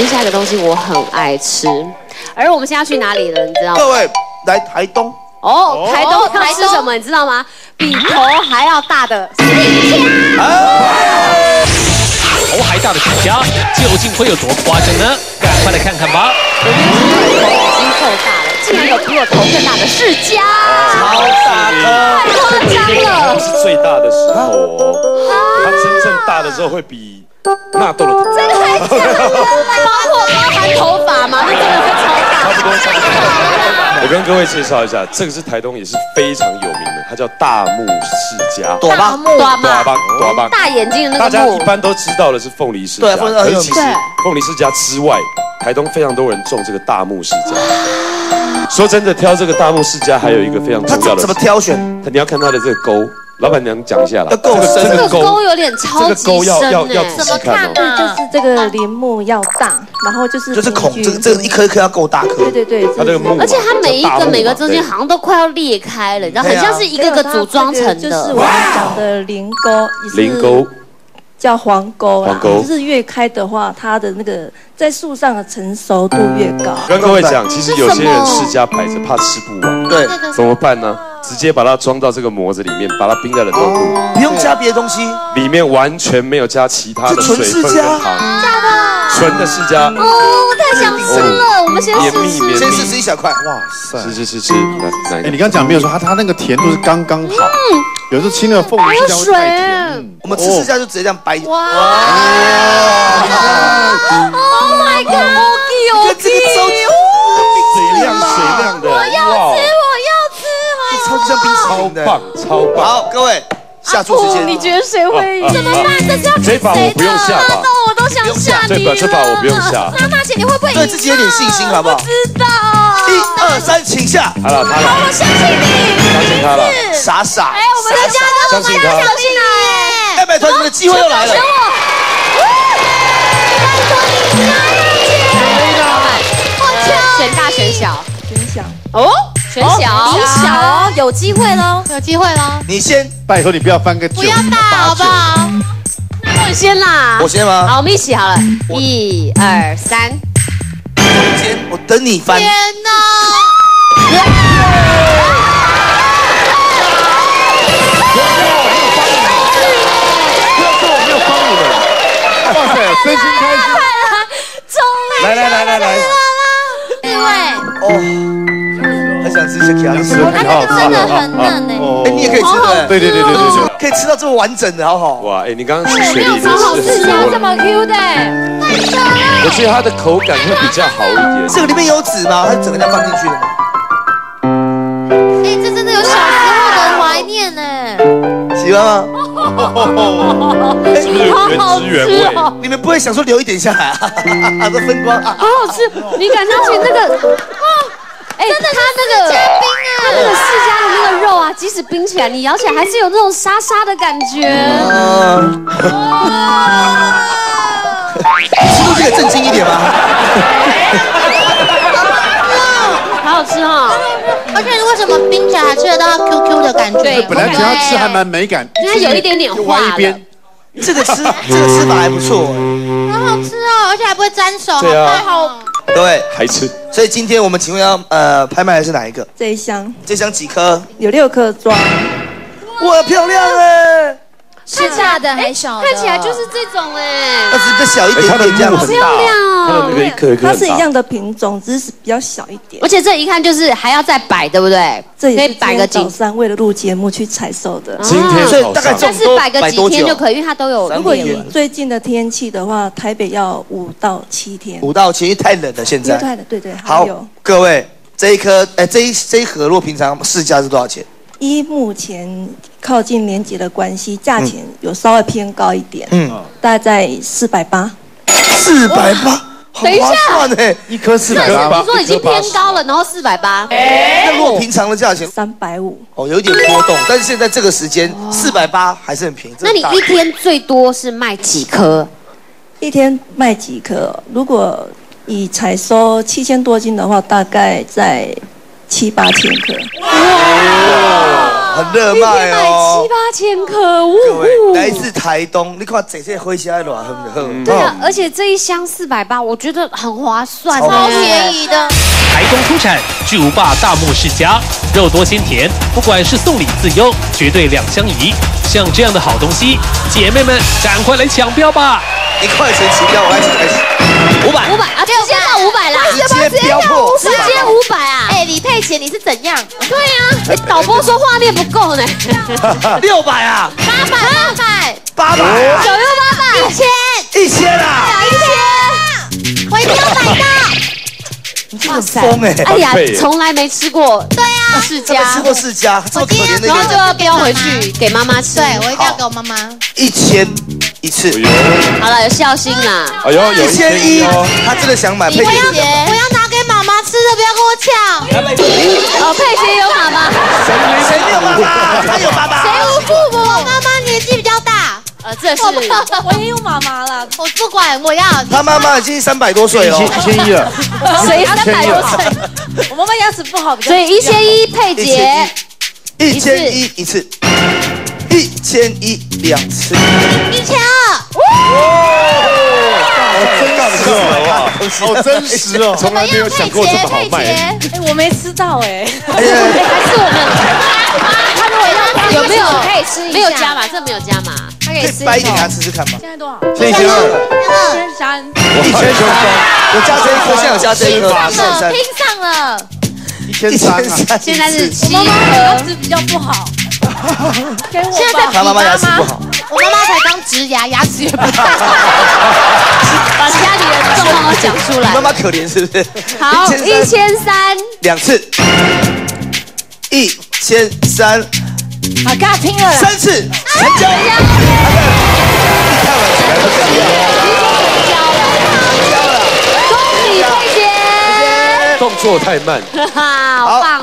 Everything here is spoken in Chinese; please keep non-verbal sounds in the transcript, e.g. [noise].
接下来的东西我很爱吃，而我们现在要去哪里了？你知道吗？各位来台东，哦，台东要吃什么？你知道吗？比头还要大的杏虾。头还大的杏虾究竟会有多夸张呢？赶快来看看吧！我觉得头已经够大了，竟然有比我头更大的释迦，超大颗，太夸张了。是最大的时候哦，它真正大的时候会比纳豆的头真的还假的？[laughs] 头发吗？那真的是超大。差不多差不多。我跟各位介绍一下，这个是台东也是非常有名的，它叫大木世家。朵吧，短大嘛，帮大帮，大眼睛的大那个木。家一般都知道的是凤梨世家，对凤梨世家可是其实凤梨世家之外，台东非常多人种这个大木世家。说真的，挑这个大木世家还有一个非常重要的怎怎么挑选？它你要看它的这个沟，老板娘讲一下啦。要够深这这个个沟沟有点超这级个沟要深哎要要仔细看哦。对，就是这个林木要大，然后就是就是孔，这个这个一颗一颗要够大颗。对。对对，它这个木，而且它每一个每个中间好像都快要裂开了，你知道，对啊很像是一个个组装成的。就是我。们讲的林沟，也是林沟叫黄沟啦，黄沟就是越开的话，它的那个在树上的成熟度越高。跟各位讲，其实有些人世家摆着怕吃不完，对，怎么办呢？直接把它装到这个模子里面，把它冰在冷冻库，不用加别的东西。里面完全没有加其他的水分跟糖，纯的世家，哦，太想吃了，我们先绵试试。先试，吃一小块，哇塞！吃吃吃吃，来来哎，你刚刚讲没有说它它那个甜度是刚刚好，嗯有时候吃那个凤梨是会太我们吃世家就直接这样掰。哇，Oh my god，好 Q 这个超级水量水量的，哇，我要吃，超级像冰淇超淋的。棒超棒！好，各位下注时哦，间。你觉得谁会赢？怎么办？这是要谁把我不用下吧那我都想下。这把这把我不用下那娜姐你会不会？对自己有点信心好不好知道。一二三，请下。好了，他好，我，相信你。相信他了，傻傻。哎，我们的家长，相信他我们要相信你。哎，拜托你们的机会又来了选。我。选大选小选小哦，选小，你小哦，有机会喽。有机会喽。你先，拜托你不要翻个九，不要大，好不好？先啦。我先吗？好，我们一起好了，一二三。先，我等你翻。天哪！哇塞，真心开心。终于来来来来来，四位，哦，吃小 K 吃的挺好吃真的的很嫩呢。哦哎，你也可以吃对不对？对对对对对对。可以吃到这么完整的，好好。哇，哎，你刚刚吃雪梨超好吃的，是很多了，这么 Q 的。我觉得它的口感会比较好一点。这个里面有籽吗？它是整个这样放进去的吗？哎，这真的有小时候的怀念呢。喜欢吗？[laughs] 是不是有原汁原味？哦你们不会想说留一点下来 [laughs] 啊？这分光啊！好好吃，你感觉起那个，哇，哎，真的，它那个即使冰起来，你咬起来还是有那种沙沙的感觉。嗯，是不是可以正经一点吗？[laughs] 好好吃哈，而且为什么冰起来还吃得到它 QQ 的感觉？对本来只要吃还蛮美感，因为有一点点就化了。歪一边。这个吃 [laughs] 这个吃法还不错，好好吃哦，而且还不会粘手，对啊好好。各位。还吃？所以今天我们请问要呃拍卖的是哪一个？这一箱这箱几颗？有六颗装，哇，漂亮哎！是大的还是小的？看起来就是这种哎它，只小一点点这样子。木很大，它。是一样的品种，只是比较小一点而。且这一看就是还要再摆，对不对？这也是摆个早，上为了录节目去采收的。今天早上大概这种但是摆个几天就可以，因为它都有如果以最近的天气的话，台北要五到七天。五到七，太冷了现在。太冷，对对，好，各位，这一颗哎这一这一盒如果平常市价是多少钱？一目前靠近年节的关系，价钱有稍微偏高一点，嗯，大概在四百八。四百八，等一下划算哎。一颗四那百八你，说已经偏高了，然后四百八，那如果平常的价钱三百五，哦有一点波动，但是现在这个时间四百八还是很便宜。那你一天最多是卖几颗？一天卖几颗？如果以采收七千多斤的话，大概在七八千颗。很热卖一天卖哦七。八千，可各恶位。来自台东，你看这些灰虾的软很很对啊，而且这一箱四百八，我觉得很划算，超超便宜的，台东出产巨无霸大木世家，肉多鲜甜，不管是送礼自优，绝对两相宜。像这样的好东西，姐妹们赶快来抢标吧！一块钱起标，我开始开始，五百五百啊，直接到五百啦，直接标破直接五百啊！佩贤你是怎样？对呀，哎导播说画面不够呢，[laughs] 六百啊，八百八百。八百。啊，九六八百，一千，一千啊，一千，我一定要买到。你真的很疯哎！哎呀从来没吃过，对呀，世家吃，过世家，这么可怜的一然后就要标回去给妈妈吃。对，我一定要给我妈妈。一千一次，哎，好了，有孝心啦。哎呦，有一千一哦，，他真的想买，佩姐我抢。哦，佩姐有妈妈，谁没有妈妈？他有爸爸。谁无父母？我妈妈年纪比较大，呃，这是我也有妈妈了，我不管，我要。他妈妈已经三百多岁了一千，一了，谁三百多岁？我妈妈牙齿不好，所以一千一佩一姐千，一，一千一一次，一千一两次。一千二，好真实哦。[laughs] 从来没有想过这么好。哎，我没吃到哎，[laughs] 还是我们他如果要有没有可以吃一下没有加码？这没有加码，他可以吃掰一点给他吃吃看吗？现在多少？现在一千二了，一千三。一千三，我加这一颗，现在有加这一颗，一千三，拼上了，一千一三。现在是七妈妈牙盒，齿比较不好，[laughs] 给我现在在吧。他妈妈牙齿不好，我妈妈才刚植牙，牙齿也不大。把家里的状况都讲出来你妈。妈可怜是不是？好，一千三，两次，一千三好，跟他拼了。三次，成交。看完起来都这样。恭喜佩姐，动作太慢。[laughs] 哈哈，好棒哦！